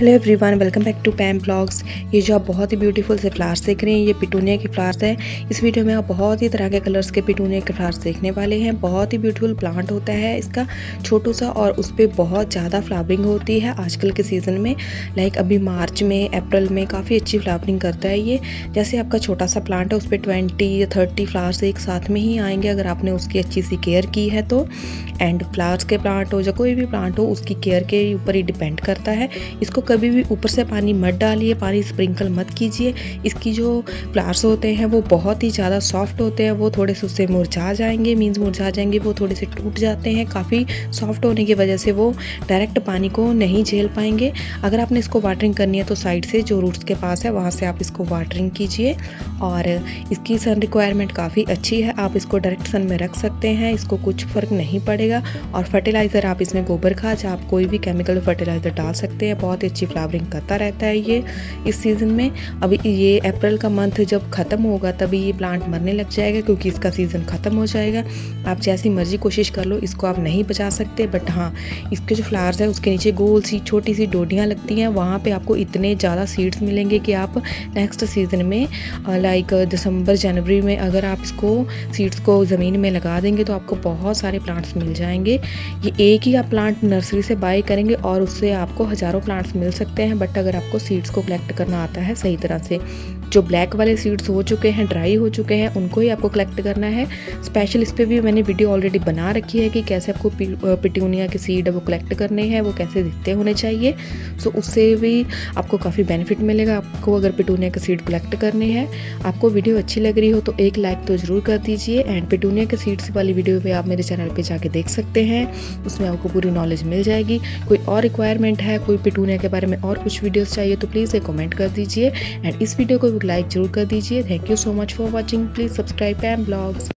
Hello everyone welcome back to Pam blogs ये जो आप बहुत ही ब्यूटीफुल से फ्लावर्स देख रहे हैं, ये पिटूनिया के फ्लावर्स हैं। इस वीडियो में आप बहुत ही तरह के कलर्स के पिटूनिया के फ्लावर्स देखने वाले हैं। बहुत ही ब्यूटीफुल प्लांट होता है इसका छोटू सा और उस पर बहुत ज़्यादा फ्लावरिंग होती है आजकल के सीज़न में। लाइक अभी मार्च में, अप्रैल में काफ़ी अच्छी फ्लावरिंग करता है ये। जैसे आपका छोटा सा प्लांट है, उस पर ट्वेंटी या थर्टी फ्लावर्स एक साथ में ही आएँगे अगर आपने उसकी अच्छी सी केयर की है तो। एंड फ्लावर्स के प्लांट हो या कोई भी प्लांट हो, उसकी केयर के ऊपर ही डिपेंड करता है। इसको कभी भी ऊपर से पानी मत डालिए, पानी स्प्रिंकल मत कीजिए। इसकी जो फ्लावर्स होते हैं, वो बहुत ही ज़्यादा सॉफ्ट होते हैं, वो थोड़े से उससे मुरझा जाएँगे मीन्स मुरझा जाएँगे, वो थोड़े से टूट जाते हैं, काफ़ी सॉफ्ट होने की वजह से वो डायरेक्ट पानी को नहीं झेल पाएँगे। अगर आपने इसको वाटरिंग करनी है तो साइड से जो रूट्स के पास है, वहाँ से आप इसको वाटरिंग कीजिए। और इसकी सन रिक्वायरमेंट काफ़ी अच्छी है, आप इसको डायरेक्ट सन में रख सकते हैं, इसको कुछ फ़र्क नहीं पड़ेगा। और फर्टिलाइज़र आप इसमें गोबर खाद, आप कोई भी केमिकल फर्टिलाइज़र डाल सकते हैं, बहुत ही अच्छी फ्लावरिंग करता रहता है ये, इस सीज़न में। अभी ये अप्रैल का मंथ जब ख़त्म होगा, तभी ये प्लांट मरने लग जाएगा, क्योंकि इसका सीज़न ख़त्म हो जाएगा। आप जैसी मर्ज़ी कोशिश कर लो, इसको आप नहीं बचा सकते बट हाँ इसके जो फ्लावर्स है, उसके नीचे गोल सी, छोटी सी डोडियाँ लगती हैं, वहाँ पर आपको इतने ज़्यादा सीड्स मिलेंगे कि आप नेक्स्ट सीज़न में लाइक दिसंबर जनवरी में अगर आप इसको सीड्स को ज़मीन में लगा देंगे तो आपको बहुत सारे प्लांट्स मिल जाएँगे। ये एक ही आप प्लांट नर्सरी से बाय करेंगे और उससे आपको हज़ारों प्लांट्स मिल सकते हैं बट अगर आपको सीड्स को कलेक्ट करना आता है सही तरह से जो ब्लैक वाले सीड्स हो चुके हैं ड्राई हो चुके हैं, उनको ही आपको कलेक्ट करना है। स्पेशल इस पर भी मैंने वीडियो ऑलरेडी बना रखी है कि कैसे आपको पिटूनिया के सीड वो कलेक्ट करने हैं, वो कैसे दिखते होने चाहिए। सो उससे भी आपको काफ़ी बेनिफिट मिलेगा, आपको अगर पिटूनिया के सीड कलेक्ट करने हैं। आपको वीडियो अच्छी लग रही हो तो एक लाइक तो ज़रूर कर दीजिए एंड पिटूनिया के सीड्स वाली वीडियो भी आप मेरे चैनल पर जाके देख सकते हैं। उसमें आपको पूरी नॉलेज मिल जाएगी। कोई और रिक्वायरमेंट है, कोई पिटूनिया के बारे में और कुछ वीडियोज़ चाहिए तो प्लीज़ एक कमेंट कर दीजिए। एंड इस वीडियो को लाइक ज़रूर कर दीजिए। Thank you so much for watching please subscribe M blogs